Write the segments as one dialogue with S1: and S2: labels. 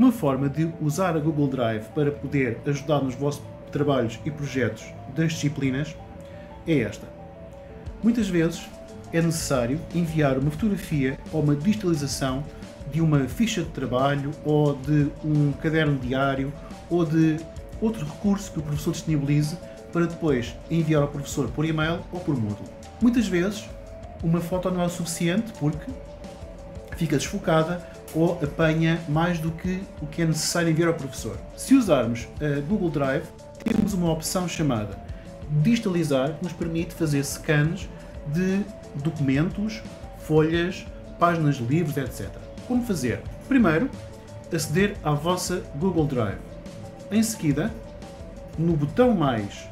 S1: Uma forma de usar a Google Drive para poder ajudar nos vossos trabalhos e projetos das disciplinas é esta. Muitas vezes é necessário enviar uma fotografia ou uma digitalização de uma ficha de trabalho ou de um caderno diário ou de outro recurso que o professor disponibilize para depois enviar ao professor por e-mail ou por Moodle. Muitas vezes uma foto não é suficiente porque fica desfocada ou apanha mais do que o que é necessário enviar ao professor. Se usarmos a Google Drive, temos uma opção chamada Digitalizar, que nos permite fazer scans de documentos, folhas, páginas de livros, etc. Como fazer? Primeiro, aceder à vossa Google Drive. Em seguida, no botão mais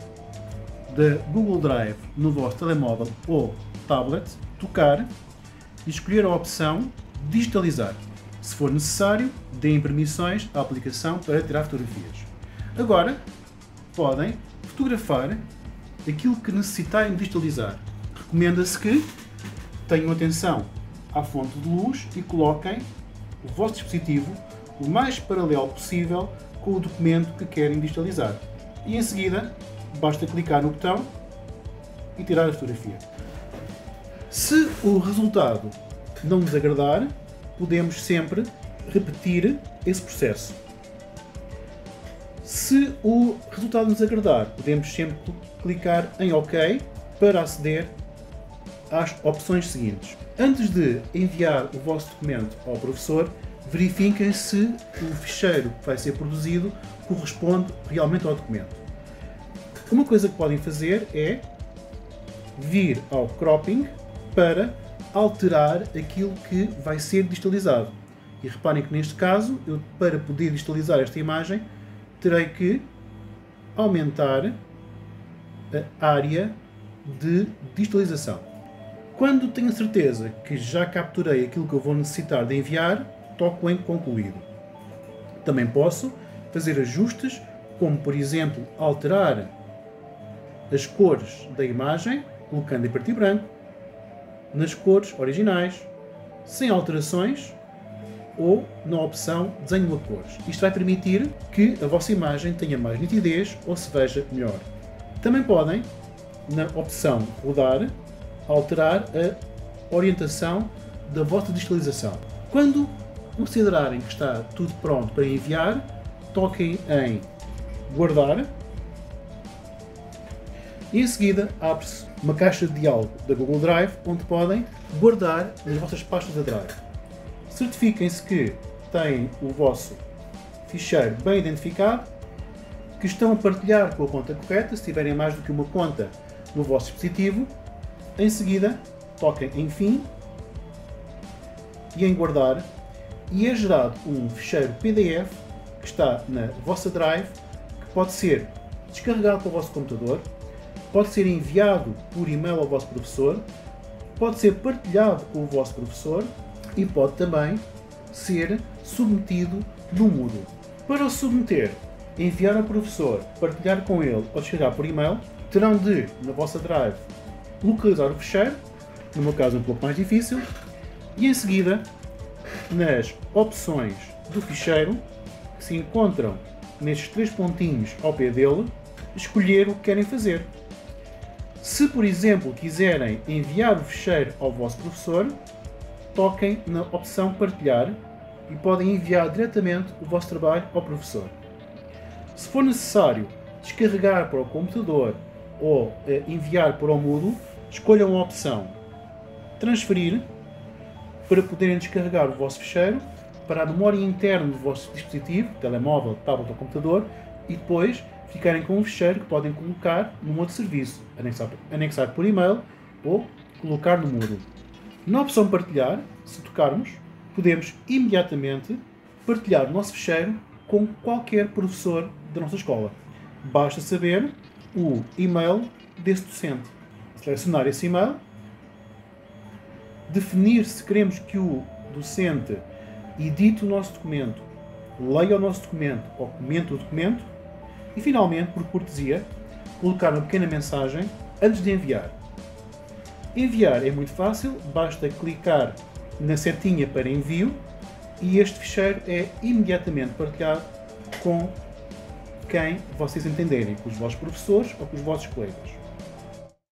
S1: da Google Drive no vosso telemóvel ou tablet, tocar e escolher a opção Digitalizar. Se for necessário, deem permissões à aplicação para tirar fotografias. Agora, podem fotografar aquilo que necessitarem digitalizar. Recomenda-se que tenham atenção à fonte de luz e coloquem o vosso dispositivo o mais paralelo possível com o documento que querem digitalizar. E em seguida, basta clicar no botão e tirar a fotografia. Se o resultado não nos agradar, podemos sempre repetir esse processo. Se o resultado nos agradar, podemos sempre clicar em OK para aceder às opções seguintes. Antes de enviar o vosso documento ao professor, verifiquem se o ficheiro que vai ser produzido corresponde realmente ao documento. Uma coisa que podem fazer é vir ao cropping para alterar aquilo que vai ser digitalizado. E reparem que neste caso, eu, para poder digitalizar esta imagem, terei que aumentar a área de digitalização. Quando tenho certeza que já capturei aquilo que eu vou necessitar de enviar, toco em concluído. Também posso fazer ajustes, como por exemplo alterar as cores da imagem, colocando em preto e branco, nas cores originais, sem alterações ou na opção desenho a cores. Isto vai permitir que a vossa imagem tenha mais nitidez ou se veja melhor. Também podem, na opção rodar, alterar a orientação da vossa digitalização. Quando considerarem que está tudo pronto para enviar, toquem em guardar e em seguida abre-se uma caixa de diálogo da Google Drive onde podem guardar nas vossas pastas da Drive. Certifiquem-se que têm o vosso ficheiro bem identificado, que estão a partilhar com a conta correta, se tiverem mais do que uma conta no vosso dispositivo. Em seguida, toquem em Fim e em Guardar e é gerado um ficheiro PDF que está na vossa Drive, que pode ser descarregado para o vosso computador, pode ser enviado por e-mail ao vosso professor, pode ser partilhado com o vosso professor e pode também ser submetido no Moodle. Para o submeter, enviar ao professor, partilhar com ele ou descarregar por e-mail, terão de, na vossa Drive, localizar o ficheiro, no meu caso um pouco mais difícil, e em seguida, nas opções do ficheiro, que se encontram nestes três pontinhos ao pé dele, escolher o que querem fazer. Se, por exemplo, quiserem enviar o ficheiro ao vosso professor, toquem na opção Partilhar e podem enviar diretamente o vosso trabalho ao professor. Se for necessário descarregar para o computador ou eh, enviar para o Moodle, escolham a opção Transferir para poderem descarregar o vosso ficheiro para a memória interna do vosso dispositivo, telemóvel, tablet ou computador, e depois ficarem com um ficheiro que podem colocar num outro serviço, anexar, anexar por e-mail ou colocar no Moodle. Na opção partilhar, se tocarmos, podemos imediatamente partilhar o nosso ficheiro com qualquer professor da nossa escola. Basta saber o e-mail desse docente. Selecionar esse e-mail, definir se queremos que o docente edite o nosso documento, leia o nosso documento ou comente o documento e, finalmente, por cortesia, colocar uma pequena mensagem antes de enviar. Enviar é muito fácil, basta clicar na setinha para envio e este ficheiro é imediatamente partilhado com quem vocês entenderem, com os vossos professores ou com os vossos colegas.